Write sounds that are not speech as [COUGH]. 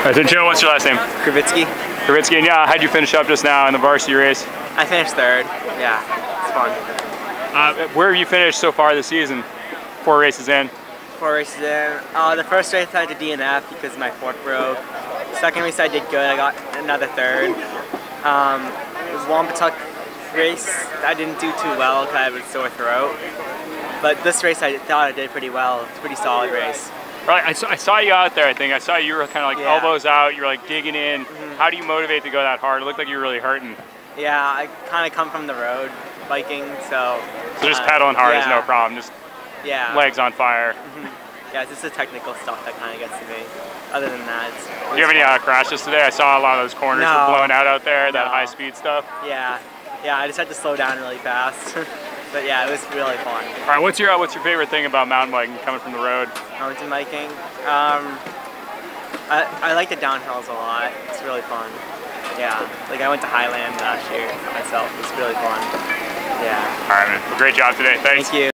All right, so Joe, what's your last name? Krivitsky. Krivitsky, and yeah, how'd you finish up just now in the varsity race? I finished third. Yeah, it's fun. Uh, where have you finished so far this season? Four races in. Four races in. Uh, the first race I did DNF because my fork broke. Second race I did good. I got another third. Um, Wompatuck race. I didn't do too well because I had a sore throat. But this race I thought I did pretty well. It's a pretty solid race. Right, I saw, I saw you out there. I think I saw you were kind of like Yeah. elbows out. You were like digging in. Mhm. How do you motivate to go that hard? It looked like you were really hurting. Yeah, I kind of come from the road biking, so. So just uh, pedaling hard is no problem. Just Yeah. legs on fire. Yeah, it's just the technical stuff that kind of gets to me. Other than that, it's. Do you have any uh, crashes today? I saw a lot of those corners No. were blown out out there. That No. high speed stuff. Yeah, yeah. I just had to slow down really fast, [LAUGHS] but yeah, it was really fun. All right, what's your uh, what's your favorite thing about mountain biking coming from the road? Mountain biking. Um, I I like the downhills a lot. It's really fun. Yeah, like I went to Highland last year myself. It's really fun. Yeah. All right, man. Well, great job today. Thanks. Thank you.